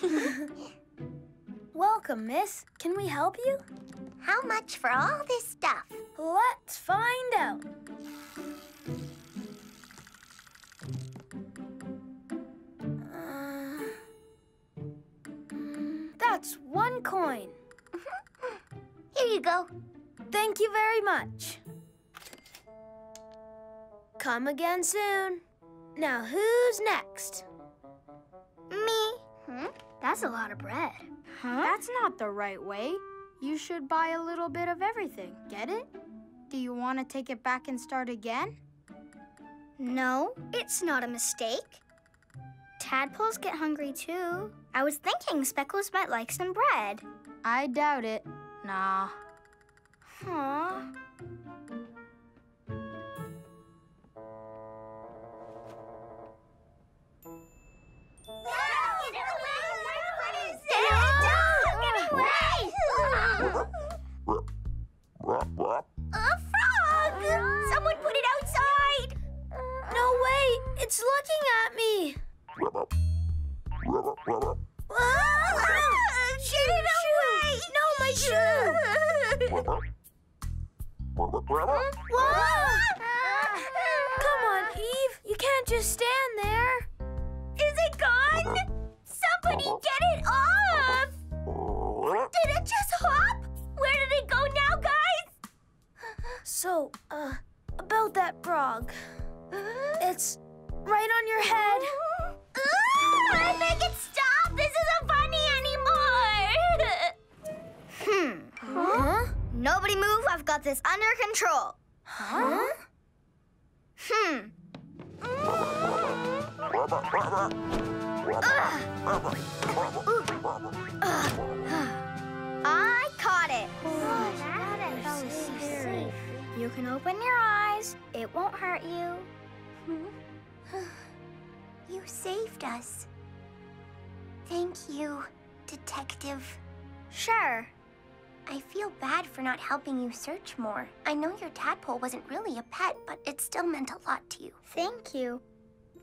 Welcome, miss. Can we help you? How much for all this stuff? Let's find out. Uh, that's one coin. Here you go. Thank you very much. Come again soon. Now, who's next? Me. That's a lot of bread. Huh? That's not the right way. You should buy a little bit of everything. Get it? Do you want to take it back and start again? No, it's not a mistake. Tadpoles get hungry too. I was thinking Speckles might like some bread. I doubt it. Nah. Huh? A I caught it. You can open your eyes. It won't hurt you. You saved us. Thank you, Detective. Sure. I feel bad for not helping you search more. I know your tadpole wasn't really a pet, but it still meant a lot to you. Thank you.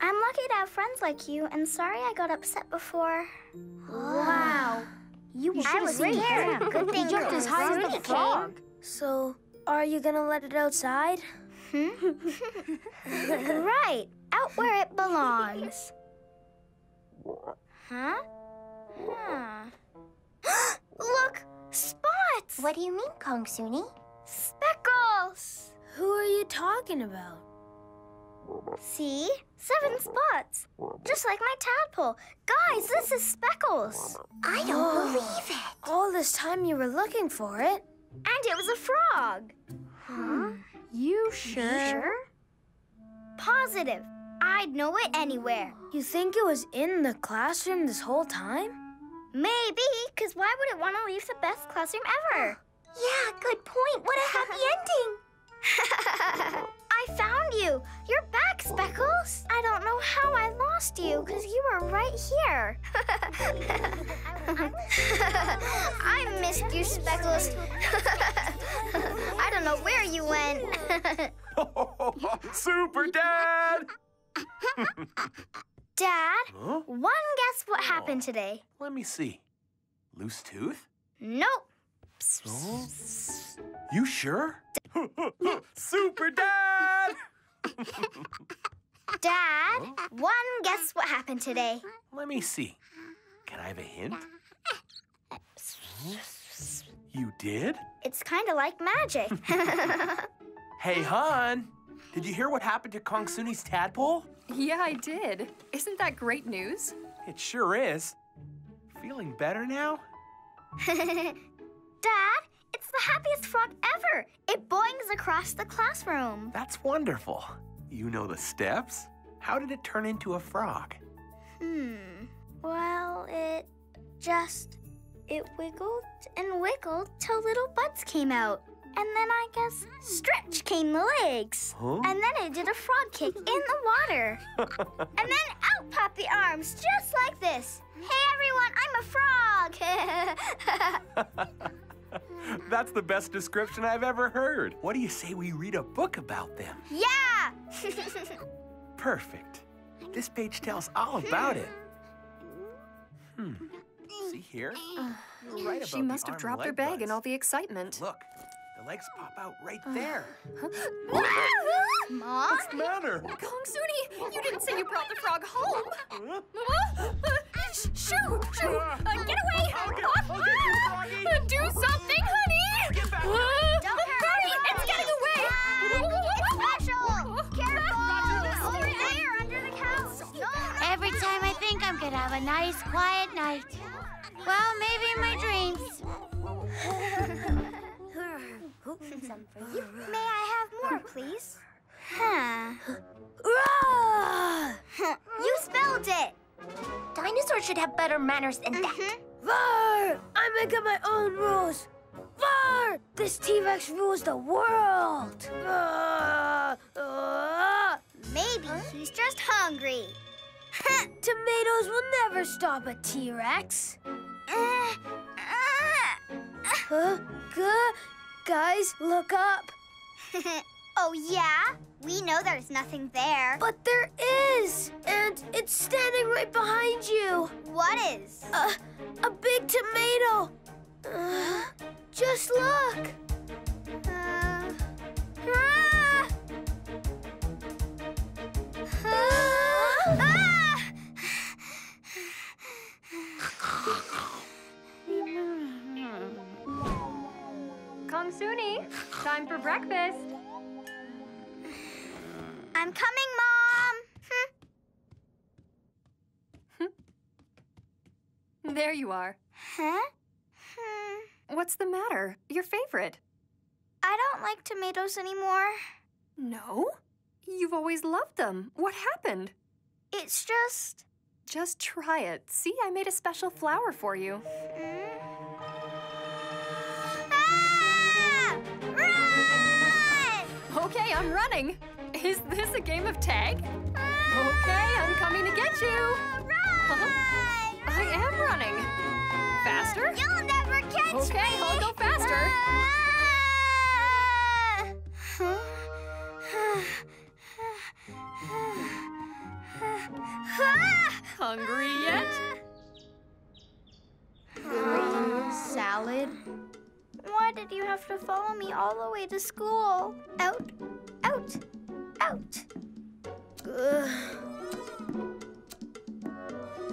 I'm lucky to have friends like you, and sorry I got upset before. Wow. You I was scared. Good thing jumped as high as Rudy the came. frog. So, are you gonna let it outside? Hmm? right, out where it belongs. Huh? Huh. Look, spots! What do you mean, Kongsuni? Speckles! Who are you talking about? See? Seven spots. Just like my tadpole. Guys, this is Speckles. I don't oh. believe it. All this time you were looking for it. And it was a frog. Huh? You sure? Positive. I'd know it anywhere. You think it was in the classroom this whole time? Maybe, because why would it want to leave the best classroom ever? Yeah, good point. What a happy ending. I found you. You're back, Speckles. I don't know how I lost you because you were right here. I missed you, Speckles. I don't know where you went. Super Dad! Dad, Huh? one guess what happened oh, today? Let me see. Loose tooth? Nope. Oh. You sure? Super Dad! Dad, one guess what happened today? Let me see. Can I have a hint? You did? It's kind of like magic. Hey, hon. Did you hear what happened to Kongsuni's tadpole? Yeah, I did. Isn't that great news? It sure is. Feeling better now? Dad, it's the happiest frog ever. It boings across the classroom. That's wonderful. You know the steps? How did it turn into a frog? Hmm. Well, it just it wiggled and wiggled till little buds came out. And then I guess stretch came the legs. Huh? And then it did a frog kick in the water. and then out popped the arms, just like this. Hey everyone, I'm a frog. That's the best description I've ever heard. What do you say we read a book about them? yeah. Perfect. This page tells all about it. Hmm. See here? You're right about She must have dropped her bag in all the excitement. Look, the legs pop out right there. Mom? What's the matter? Kongsuni, you didn't say you brought the frog home. Huh? Shoo! Shoo! Uh, get away! I'll get- I'll get you, Froggy. Uh, do something, honey! Get back. Uh, Don't hurt Birdie, it's getting away! It's special! Careful! Over there, under the couch! Every time I think I'm gonna have a nice, quiet night. Well, maybe in my dreams. May I have more, please? Huh. You spelled it! Dinosaurs should have better manners than that. Var! I make up my own rules. Var! This T-Rex rules the world. Ah, ah. Maybe he's just hungry. Tomatoes will never stop a T-Rex. Uh, uh. Huh? Gu- Guys, look up. oh, yeah? We know there's nothing there. But there is, and it's standing right behind you. What is? Uh, a big tomato. Uh, just look. Uh, ah! Ah! Kongsuni, time for breakfast. I'm coming, Mom. Hmm. There you are. Huh? Hmm. What's the matter? Your favorite? I don't like tomatoes anymore. No? You've always loved them. What happened? It's just. Just try it. See, I made a special flower for you. Mm. Ah! Run! Okay, I'm running. Is this a game of tag? Okay, I'm coming to get you. Run! I am running. Faster? You'll never catch me! Okay, I'll go faster. Hungry yet? Green Salad? Why did you have to follow me all the way to school? Out, out. Ugh.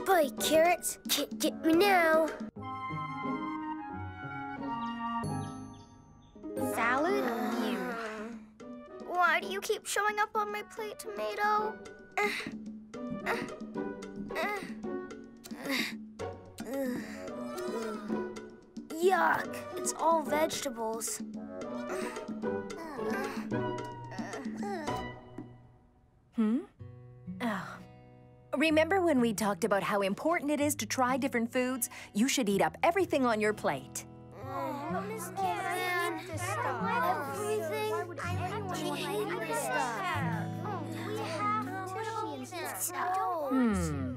Bye, carrots. Can't get me now. Salad? You. Why do you keep showing up on my plate, tomato? Yuck. It's all vegetables. Remember when we talked about how important it is to try different foods? You should eat up everything on your plate. Oh, Miss Karen, everything. I don't care. We have to eat it all. Hmm.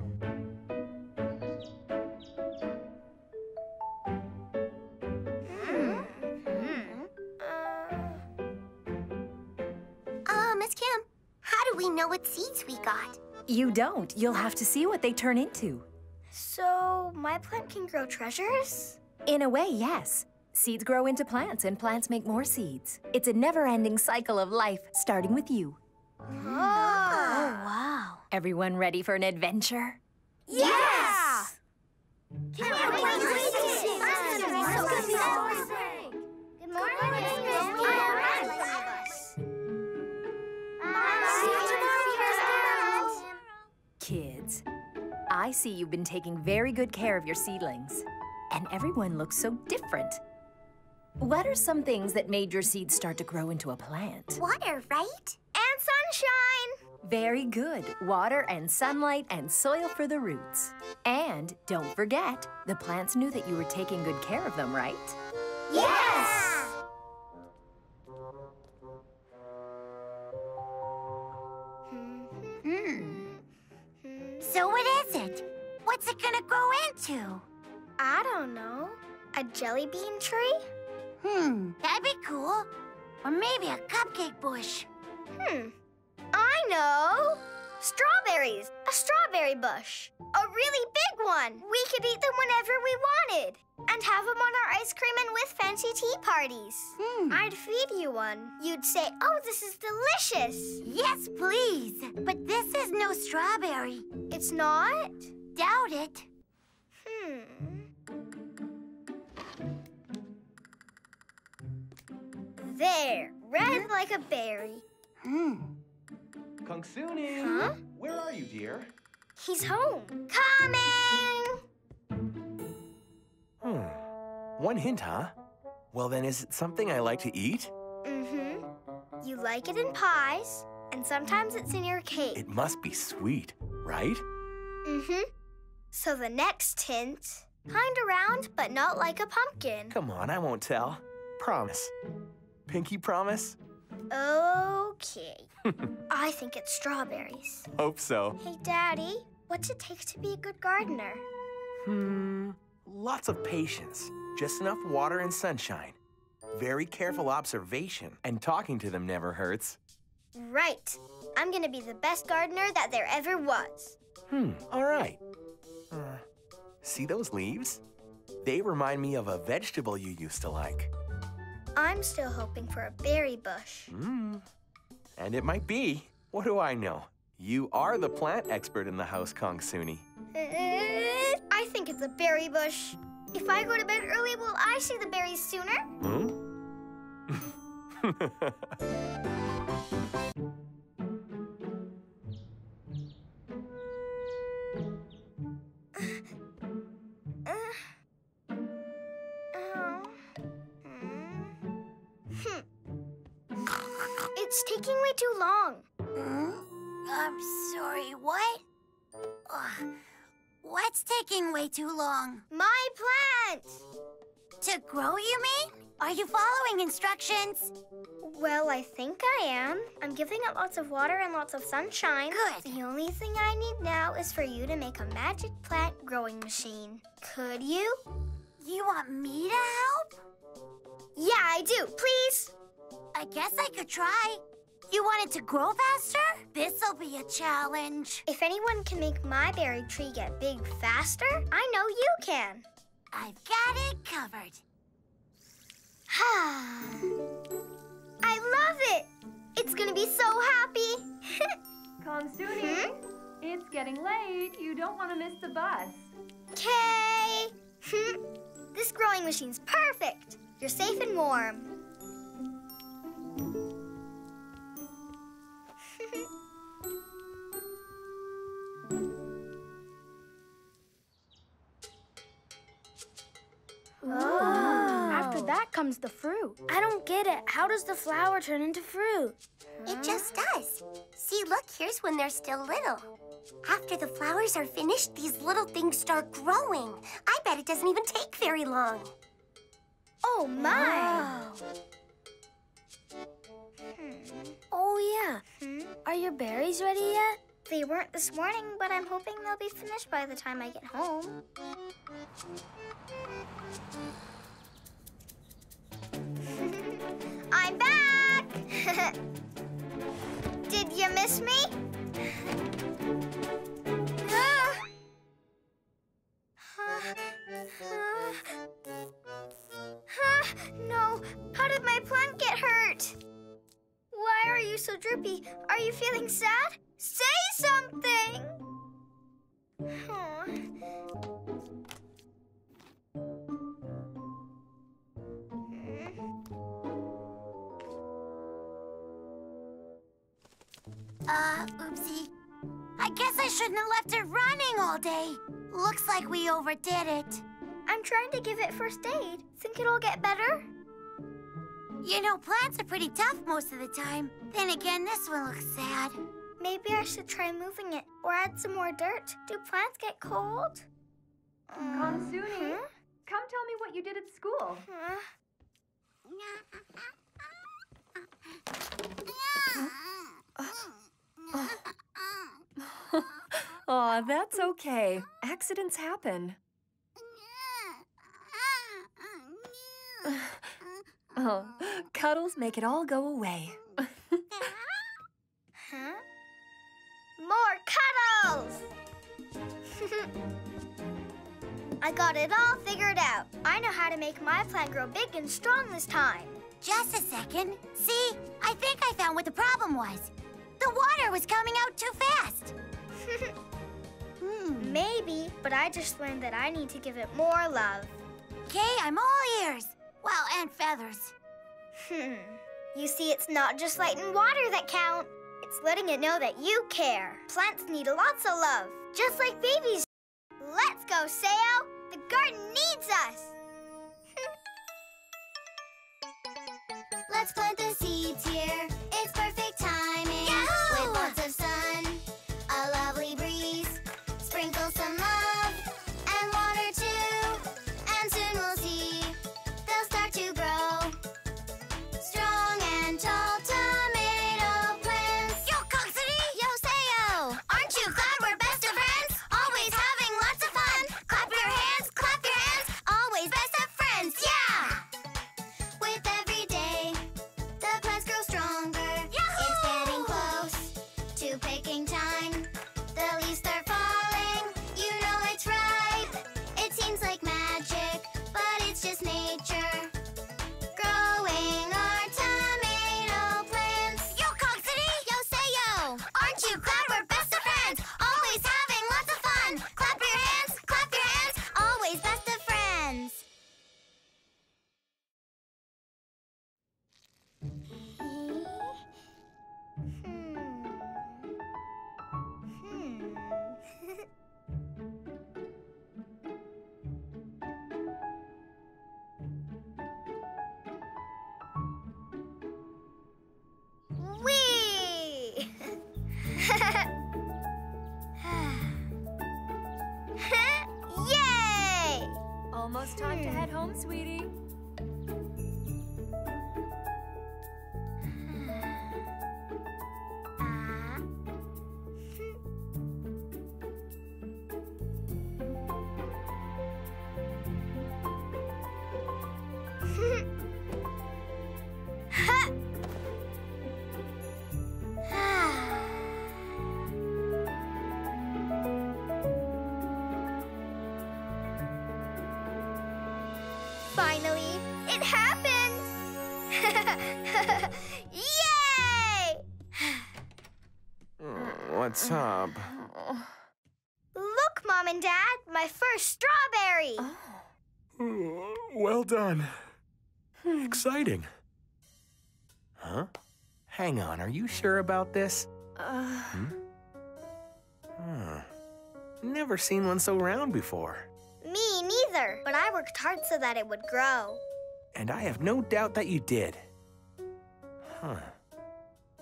Uh, Miss Kim, how do we know what seeds we got? You don't. You'll have to see what they turn into. So, my plant can grow treasures? In a way, yes. Seeds grow into plants, and plants make more seeds. It's a never-ending cycle of life, starting with you. Ah. Oh, wow. Everyone ready for an adventure? Yes! Can't wait I see you've been taking very good care of your seedlings. And everyone looks so different. What are some things that made your seeds start to grow into a plant? Water, right? And sunshine! Very good. Water and sunlight and soil for the roots. And don't forget, the plants knew that you were taking good care of them, right? Yes! What's it gonna grow into? I don't know. A jelly bean tree? Hmm, that'd be cool. Or maybe a cupcake bush. Hmm. I know! Strawberries! A strawberry bush. A really big one. We could eat them whenever we wanted. And have them on our ice cream and with fancy tea parties. Hmm. I'd feed you one. You'd say, oh, this is delicious. Yes, please. But this is no strawberry. It's not? Doubt it. Hmm. There. Red like a berry. Hmm. Kongsuni! Huh? Where are you, dear? He's home. Coming! Hmm. One hint, huh? Well, then, is it something I like to eat? Mm-hmm. You like it in pies, and sometimes it's in your cake. It must be sweet, right? Mm-hmm. So the next hint, kind of round, but not like a pumpkin. Come on, I won't tell. Promise. Pinky promise? Okay. I think it's strawberries. Hope so. Hey, Daddy, what's it take to be a good gardener? Hmm. Lots of patience. Just enough water and sunshine. Very careful observation, and talking to them never hurts. Right. I'm gonna be the best gardener that there ever was. Hmm, all right. See those leaves? They remind me of a vegetable you used to like. I'm still hoping for a berry bush. Hmm. And it might be. What do I know? You are the plant expert in the house, Kongsuni. Uh, I think it's a berry bush. If I go to bed early, will I see the berries sooner? Hmm? taking way too long. Hmm? I'm sorry, what? Ugh. What's taking way too long? My plant! To grow, you mean? Are you following instructions? Well, I think I am. I'm giving it lots of water and lots of sunshine. Good. The only thing I need now is for you to make a magic plant growing machine. Could you? You want me to help? Yeah, I do. Please? I guess I could try. You want it to grow faster? This'll be a challenge. If anyone can make my berry tree get big faster, I know you can. I've got it covered. I love it. It's gonna be so happy. Kongsuni, hmm? it's getting late. You don't want to miss the bus. Okay. this growing machine's perfect. You're safe and warm. Comes the fruit. I don't get it. How does the flower turn into fruit? It just does. See, look, here's when they're still little. After the flowers are finished, these little things start growing. I bet it doesn't even take very long. Oh my. Oh, yeah. Hmm? Are your berries ready yet? They weren't this morning, but I'm hoping they'll be finished by the time I get home. I'm back! Did you miss me? No, how did my get hurt? Why are you so droopy? Are you feeling sad? Say something! All day. Looks like we overdid it. I'm trying to give it first aid. Think it'll get better? You know, plants are pretty tough most of the time. Then again, this one looks sad. Maybe I should try moving it or add some more dirt. Do plants get cold? Kongsuni, mm-hmm. Huh? come tell me what you did at school. Mm-hmm. Mm-hmm. Huh? Uh, uh. Aw, that's okay. Accidents happen. Oh, cuddles make it all go away. Huh? more cuddles! I got it all figured out. I know how to make my plant grow big and strong this time. Just a second. See, I think I found what the problem was. The water was coming out too fast. Hmm. Maybe, but I just learned that I need to give it more love. Okay, I'm all ears. Well, and feathers. Hmm. You see, it's not just light and water that count. It's letting it know that you care. Plants need lots of love, just like babies. Let's go, Sayo. The garden needs us. Let's plant the seeds here. Sweetie. Yay! What's up? Look, Mom and Dad, my first strawberry! Well done. Exciting. Huh? Hang on, are you sure about this? Hmm? Huh. Never seen one so round before. Me neither, but I worked hard so that it would grow. And I have no doubt that you did. Huh.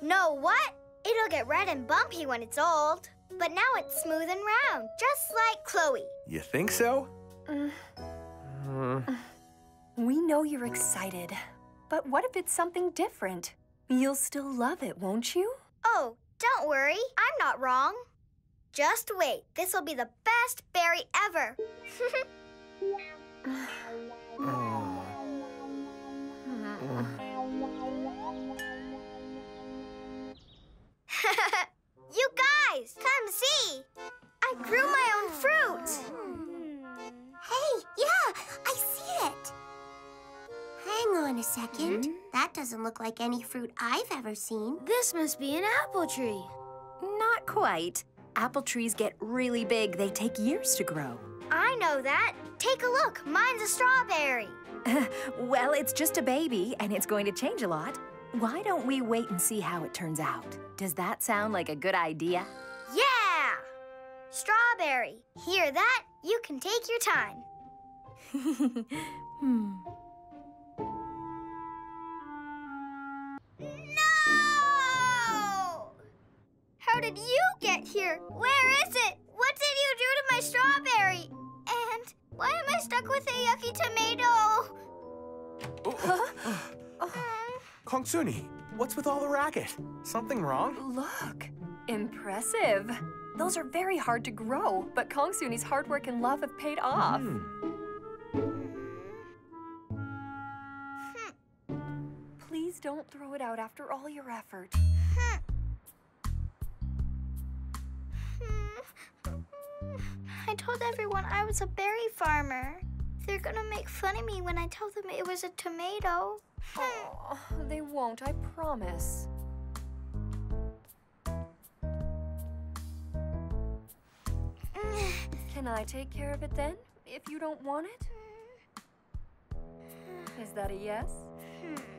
Know what? It'll get red and bumpy when it's old. But now it's smooth and round, just like Chloe. You think so? Uh, We know you're excited, but what if it's something different? You'll still love it, won't you? Oh, don't worry, I'm not wrong. Just wait, this will be the best berry ever. doesn't look like any fruit I've ever seen. This must be an apple tree. Not quite. Apple trees get really big. They take years to grow. I know that. Take a look. Mine's a strawberry. well, it's just a baby, and it's going to change a lot. Why don't we wait and see how it turns out? Does that sound like a good idea? Yeah! Strawberry. Hear that? You can take your time. hmm. How did you get here? Where is it? What did you do to my strawberry? And why am I stuck with a yucky tomato? Kongsuni, what's with all the racket? Something wrong? Look, impressive. Those are very hard to grow, but Kongsuni's hard work and love have paid off. Hmm. Please don't throw it out after all your effort. Told everyone I was a berry farmer. They're gonna make fun of me when I tell them it was a tomato. Oh, they won't, I promise. Can I take care of it then, if you don't want it? Is that a yes? Hmm.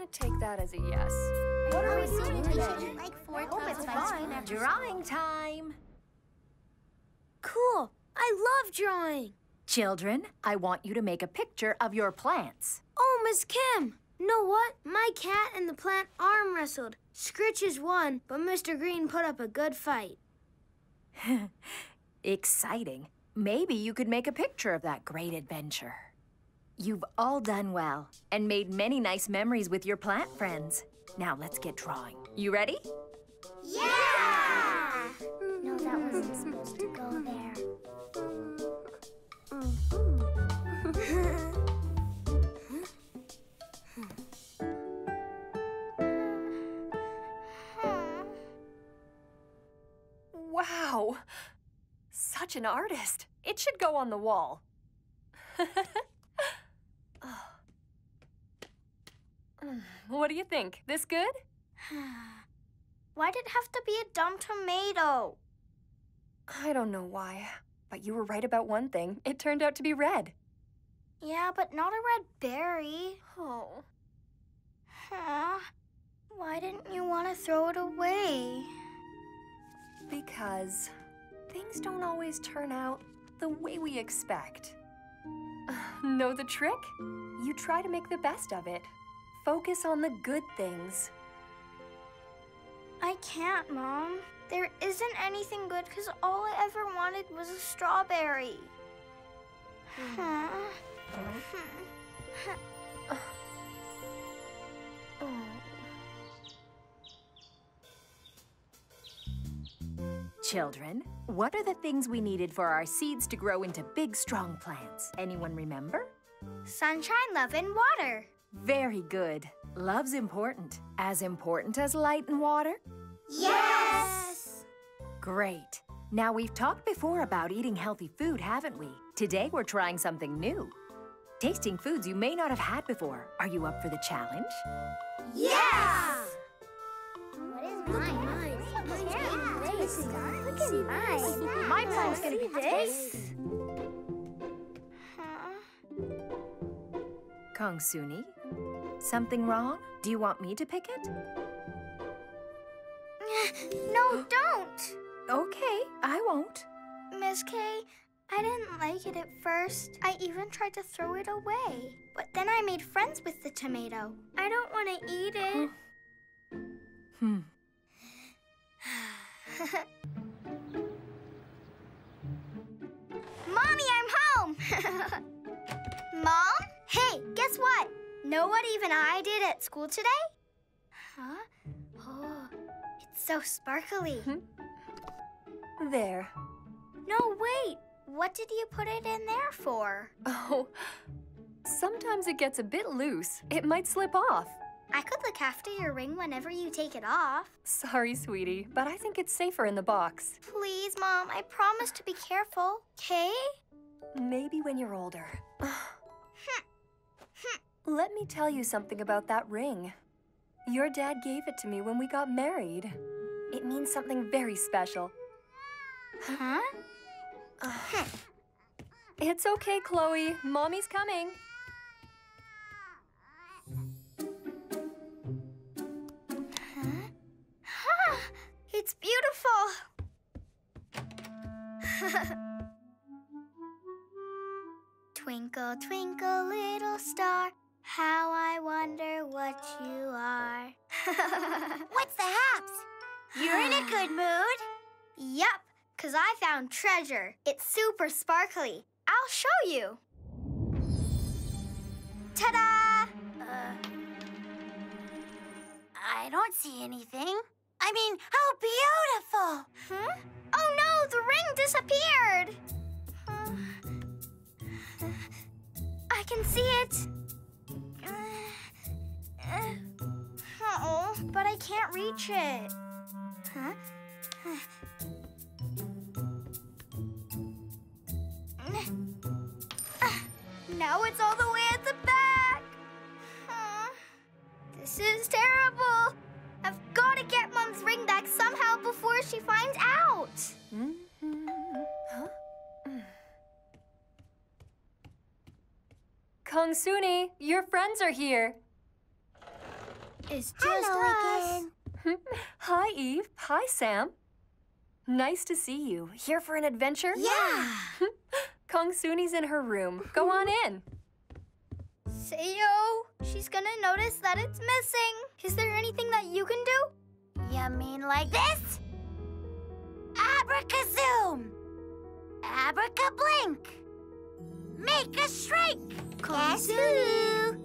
Gonna take that as a yes. What are we doing today? Like four it's fine. Drawing time. Cool. I love drawing. Children, I want you to make a picture of your plants. Oh, Miss Kim. Know what? My cat and the plant arm wrestled. Scritches won, but Mr. Green put up a good fight. Exciting. Maybe you could make a picture of that great adventure. You've all done well and made many nice memories with your plant friends. Now let's get drawing. You ready? Yeah! No, that wasn't supposed to go there. Wow! Such an artist. It should go on the wall. Oh. Mm, What do you think? This good? Why did it have to be a dumb tomato? I don't know why, but you were right about one thing. It turned out to be red. Yeah, but not a red berry. Oh. Huh? Why didn't you want to throw it away? Because things don't always turn out the way we expect. know the trick? You try to make the best of it. Focus on the good things. I can't, Mom. There isn't anything good because all I ever wanted was a strawberry. Huh? Children, what are the things we needed for our seeds to grow into big, strong plants? Anyone remember? Sunshine, love, and water. Very good. Love's important. As important as light and water? Yes! Great. Now, we've talked before about eating healthy food, haven't we? Today, we're trying something new. Tasting foods you may not have had before. Are you up for the challenge? Yeah! What is mine? mine. Mine's Yeah. getting. Look at mine. My plan's gonna be See this? Huh? Kongsuni, something wrong? Do you want me to pick it? No, don't. Okay, I won't. Miss K, I didn't like it at first. I even tried to throw it away. But then I made friends with the tomato. I don't want to eat it. Hmm. Mommy, I'm home! Mom? Hey, guess what? Know what even I did at school today? Huh? Oh, it's so sparkly. There. No, wait. What did you put it in there for? Oh. Sometimes it gets a bit loose. It might slip off. I could look after your ring whenever you take it off. Sorry, sweetie, but I think it's safer in the box. Please, Mom, I promise to be careful, okay? Maybe when you're older. Let me tell you something about that ring. Your dad gave it to me when we got married. It means something very special. Huh? It's okay, Chloe. Mommy's coming. Huh? It's beautiful. twinkle, twinkle, little star, how I wonder what you are. What's the haps? You're in a good mood. Yup, because I found treasure. It's super sparkly. I'll show you. Ta-da! Uh, I don't see anything. I mean, how beautiful! Huh? Oh no, the ring disappeared! Uh, I can see it. Oh, but I can't reach it. Huh? Now it's all the way at the back. Aw, This is terrible. I've got to get Mom's ring back somehow before she finds out. Mm-hmm. Kongsuni, your friends are here. It's just Hello us. again. Hi, Eve. Hi, Sam. Nice to see you. Here for an adventure? Yeah. Kongsuni's in her room. Go on in. Sayo, she's gonna notice that it's missing. Is there anything that you can do? You mean like this? Abracazoom! Abracablink! Make a shrink! Kazoo! Are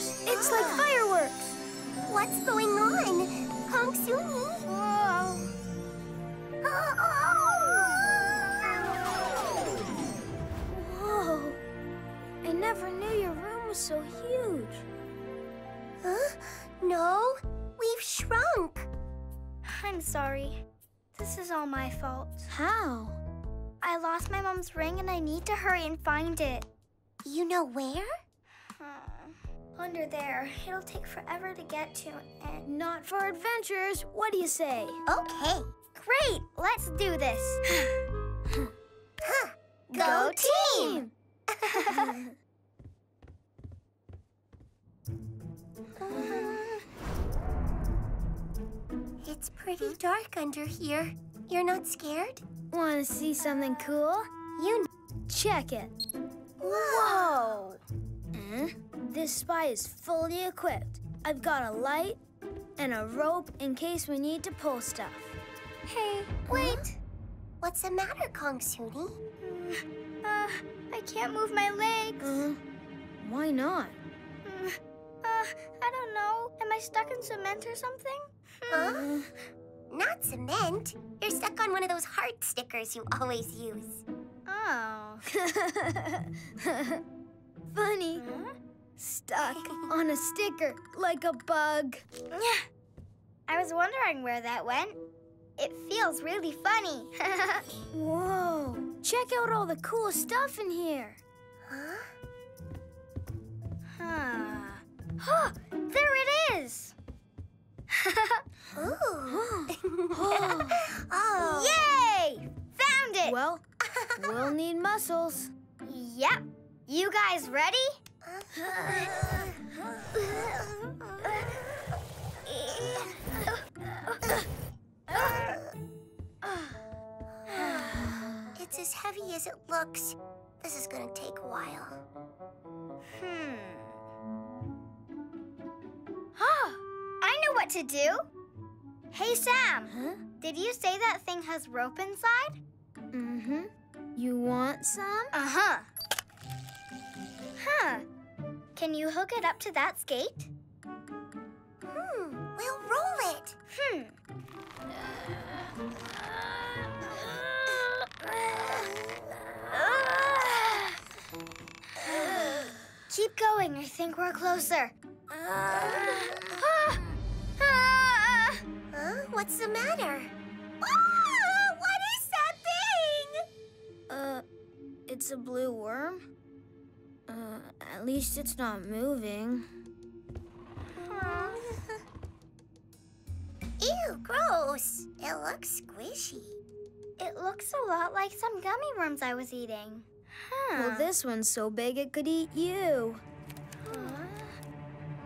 stars? It's like fireworks. What's going on? Kongsuni? Whoa. I never knew your room was so huge. Huh? No, we've shrunk. I'm sorry. This is all my fault. How? I lost my mom's ring and I need to hurry and find it. You know where? Under there. It'll take forever to get to and Not for adventures. What do you say? Okay. Great! Let's do this. Huh. Go team! It's pretty dark under here. You're not scared? Want to see something cool? You Check it. Whoa! Eh? This spy is fully equipped. I've got a light and a rope in case we need to pull stuff. Hey, wait! What's the matter, Kongsuni? Uh, I can't move my legs. Uh, why not? Mm, Uh, I don't know. Am I stuck in cement or something? Huh? Not cement. You're stuck on one of those heart stickers you always use. Oh. Funny. Stuck on a sticker like a bug. Yeah, I was wondering where that went. It feels really funny. Whoa. Check out all the cool stuff in here. Huh? huh. Huh, there it is! Ooh. Oh. oh. Yay! Found it! Well, we'll need muscles. Yep. You guys ready? It's as heavy as it looks. This is gonna take a while. Hmm. I know what to do. Hey, Sam. Huh? Did you say that thing has rope inside? Mm-hmm. You want some? Uh-huh. Huh. Can you hook it up to that skate? Hmm. We'll roll it. Hmm. Keep going. I think we're closer. Huh? What's the matter? Ah, what is that thing? Uh, it's a blue worm. Uh, at least it's not moving. Ew, gross. It looks squishy. It looks a lot like some gummy worms I was eating. Huh. Well, this one's so big it could eat you.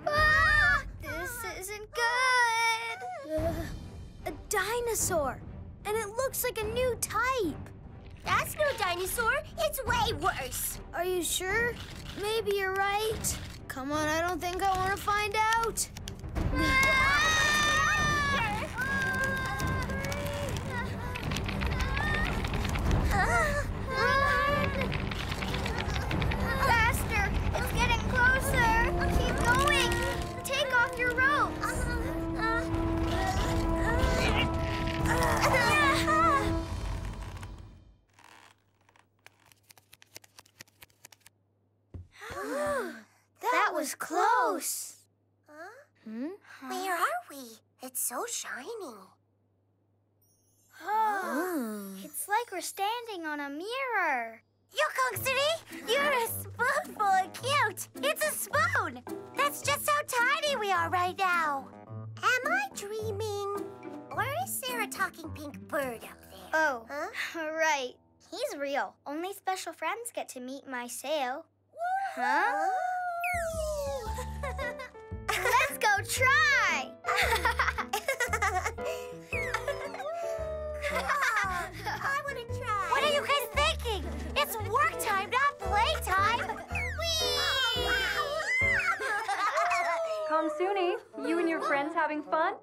Ah! This isn't good. Uh, a dinosaur, and it looks like a new type. That's no dinosaur. It's way worse. Are you sure? Maybe you're right. Come on, I don't think I want to find out. So shiny. It's like we're standing on a mirror. Yukong City, you're a spoonful of cute. It's a spoon. That's just how tiny we are right now. Am I dreaming? Or is there a talking pink bird up there? Oh, Huh? right. He's real. Only special friends get to meet my sail. Huh? Oh. Let's go try! I want to try. What are you guys thinking? It's work time, not play time. Whee! Kongsuni, you and your friends having fun?